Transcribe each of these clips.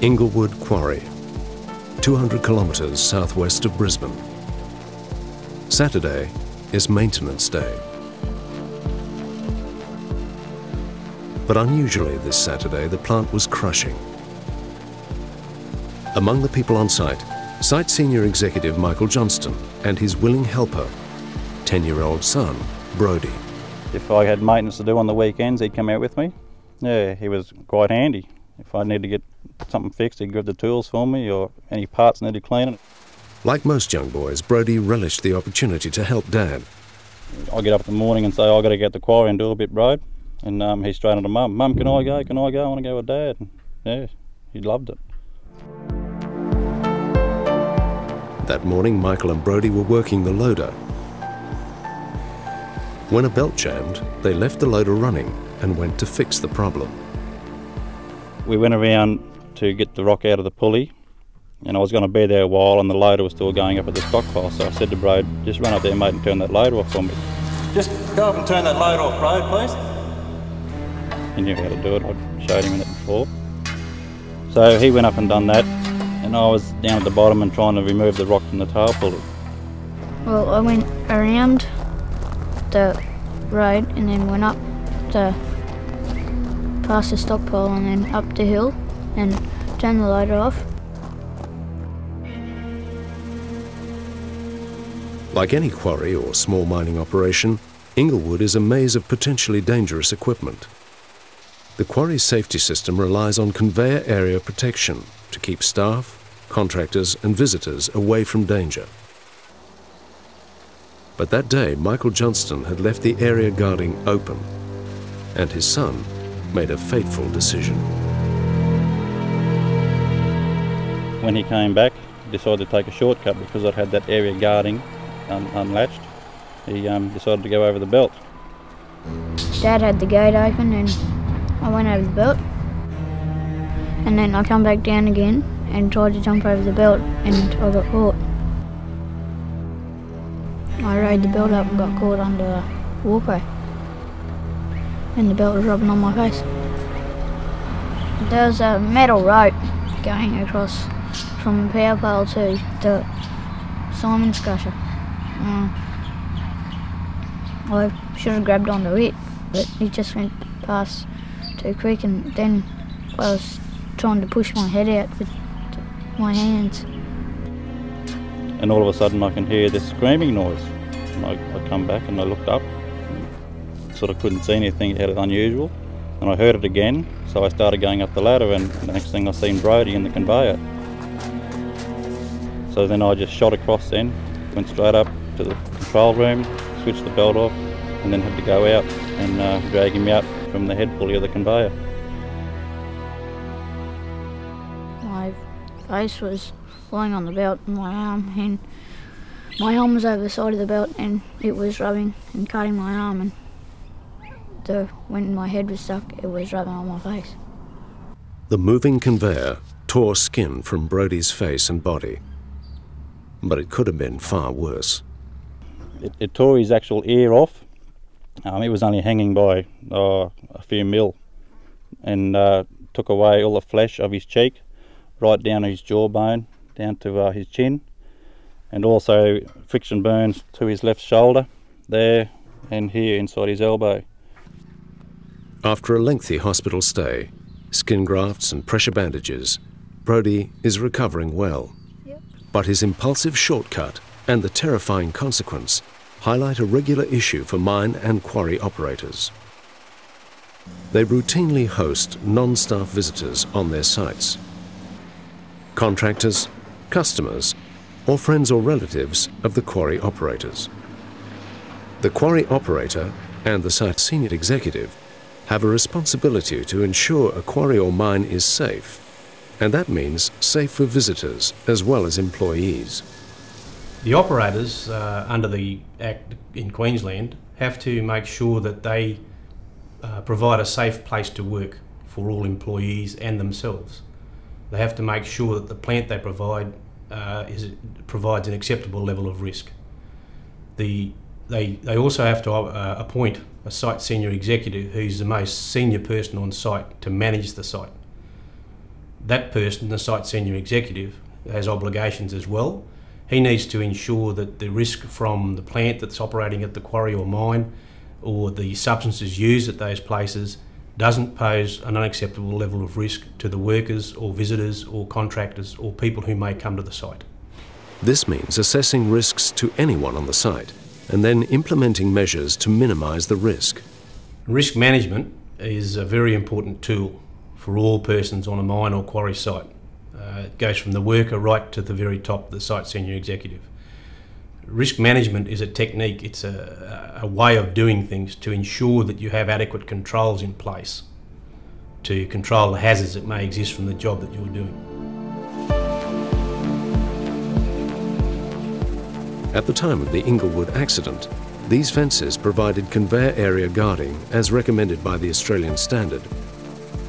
Inglewood Quarry, 200 kilometres southwest of Brisbane. Saturday is maintenance day. But unusually this Saturday, the plant was crushing. Among the people on site, site senior executive Michael Johnston and his willing helper, 10-year-old son, Brody. If I had maintenance to do on the weekends, he'd come out with me. Yeah, he was quite handy. If I need to get something fixed, he'd grab the tools for me or any parts needed cleaning. Like most young boys, Brody relished the opportunity to help Dad. I get up in the morning and say, I've got to get the quarry and do a bit, Brode. And um, he's straight to Mum, Mum, can I go? Can I go? I want to go with Dad. And yeah, he loved it. That morning, Michael and Brody were working the loader. When a belt jammed, they left the loader running and went to fix the problem. We went around to get the rock out of the pulley and I was going to be there a while and the loader was still going up at the stockpile so I said to Brode, just run up there mate and turn that loader off for me. Just go up and turn that loader off Brode please. He knew how to do it, I'd showed him it before. So he went up and done that and I was down at the bottom and trying to remove the rock from the tail pulley. Well I went around the road and then went up the past the stockpile and then up the hill and turned the loader off. Like any quarry or small mining operation, Inglewood is a maze of potentially dangerous equipment. The quarry's safety system relies on conveyor area protection to keep staff, contractors and visitors away from danger. But that day, Michael Johnston had left the area guarding open, and his son made a fateful decision. When he came back, decided to take a shortcut because I'd had that area guarding un unlatched. He um, decided to go over the belt. Dad had the gate open and I went over the belt. And then I come back down again and tried to jump over the belt and I got caught. I rode the belt up and got caught under a walkway. And the belt was rubbing on my face. There was a metal rope going across from pole to the Symons crusher. Uh, I should have grabbed onto it, but it just went past too quick and then I was trying to push my head out with my hands. And all of a sudden I can hear this screaming noise. And I, I come back and I looked up, sort of couldn't see anything out of unusual. And I heard it again, so I started going up the ladder and the next thing I seen Brody in the conveyor. So then I just shot across then, went straight up to the control room, switched the belt off, and then had to go out and uh, drag him out from the head pulley of the conveyor. My face was lying on the belt and my arm and my arm was over the side of the belt and it was rubbing and cutting my arm and the, when my head was stuck it was rubbing on my face. The moving conveyor tore skin from Brody's face and body. But it could have been far worse. It, it tore his actual ear off. Um, it was only hanging by uh, a few mil and uh, took away all the flesh of his cheek, right down to his jawbone, down to uh, his chin, and also friction burns to his left shoulder, there and here inside his elbow. After a lengthy hospital stay, skin grafts and pressure bandages, Brody is recovering well. But his impulsive shortcut and the terrifying consequence highlight a regular issue for mine and quarry operators. They routinely host non-staff visitors on their sites. Contractors, customers, or friends or relatives of the quarry operators. The quarry operator and the site senior executive have a responsibility to ensure a quarry or mine is safe, and that means safe for visitors as well as employees. The operators uh, under the Act in Queensland have to make sure that they uh, provide a safe place to work for all employees and themselves. They have to make sure that the plant they provide uh, is, provides an acceptable level of risk. The, they, they also have to uh, appoint a site senior executive who's the most senior person on site to manage the site. That person, the site senior executive, has obligations as well. He needs to ensure that the risk from the plant that's operating at the quarry or mine or the substances used at those places doesn't pose an unacceptable level of risk to the workers or visitors or contractors or people who may come to the site. This means assessing risks to anyone on the site and then implementing measures to minimise the risk. Risk management is a very important tool for all persons on a mine or quarry site. Uh, it goes from the worker right to the very top, the site senior executive. Risk management is a technique, it's a, a way of doing things to ensure that you have adequate controls in place to control the hazards that may exist from the job that you're doing. At the time of the Inglewood accident, these fences provided conveyor area guarding as recommended by the Australian standard,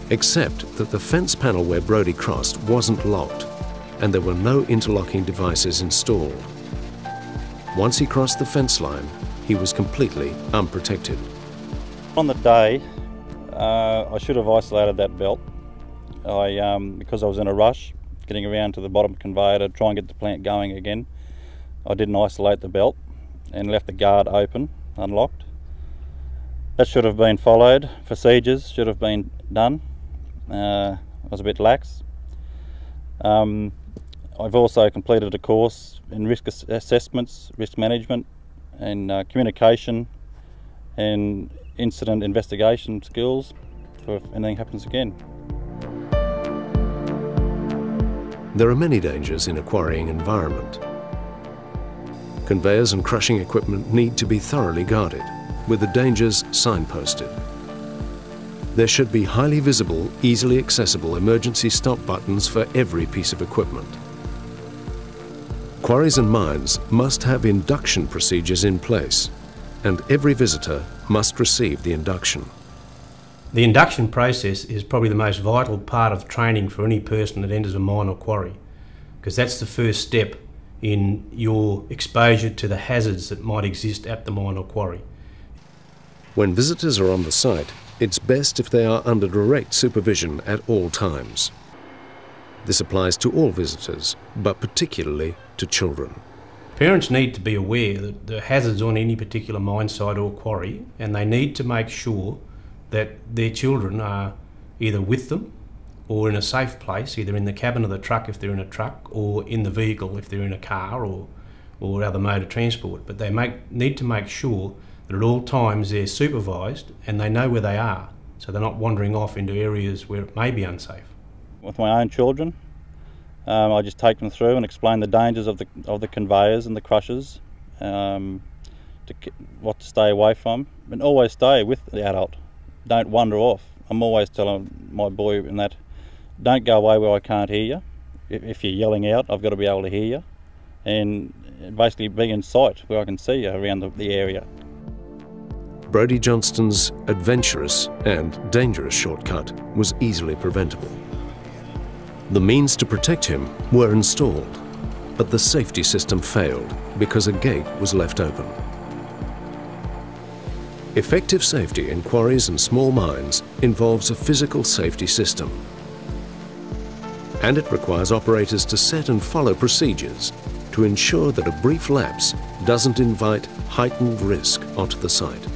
except that the fence panel where Brodie crossed wasn't locked and there were no interlocking devices installed. Once he crossed the fence line, he was completely unprotected. On the day, uh, I should have isolated that belt. I, um, because I was in a rush, getting around to the bottom conveyor to try and get the plant going again, I didn't isolate the belt and left the guard open, unlocked. That should have been followed. Procedures should have been done. Uh, I was a bit lax. Um, I've also completed a course in risk assessments, risk management, and uh, communication, and incident investigation skills for if anything happens again. There are many dangers in a quarrying environment. Conveyors and crushing equipment need to be thoroughly guarded, with the dangers signposted. There should be highly visible, easily accessible emergency stop buttons for every piece of equipment. Quarries and mines must have induction procedures in place, and every visitor must receive the induction. The induction process is probably the most vital part of training for any person that enters a mine or quarry, because that's the first step in your exposure to the hazards that might exist at the mine or quarry. When visitors are on the site, it's best if they are under direct supervision at all times. This applies to all visitors, but particularly to children. Parents need to be aware that the hazards on any particular mine site or quarry, and they need to make sure that their children are either with them or in a safe place, either in the cabin of the truck if they're in a truck, or in the vehicle if they're in a car or, or other mode of transport. But they make, need to make sure that at all times they're supervised and they know where they are, so they're not wandering off into areas where it may be unsafe with my own children. Um, I just take them through and explain the dangers of the of the conveyors and the crushers, um, to what to stay away from, and always stay with the adult. Don't wander off. I'm always telling my boy in that, don't go away where I can't hear you. If, if you're yelling out, I've got to be able to hear you, and basically be in sight where I can see you around the, the area. Brodie Johnston's adventurous and dangerous shortcut was easily preventable. The means to protect him were installed, but the safety system failed because a gate was left open. Effective safety in quarries and small mines involves a physical safety system. And it requires operators to set and follow procedures to ensure that a brief lapse doesn't invite heightened risk onto the site.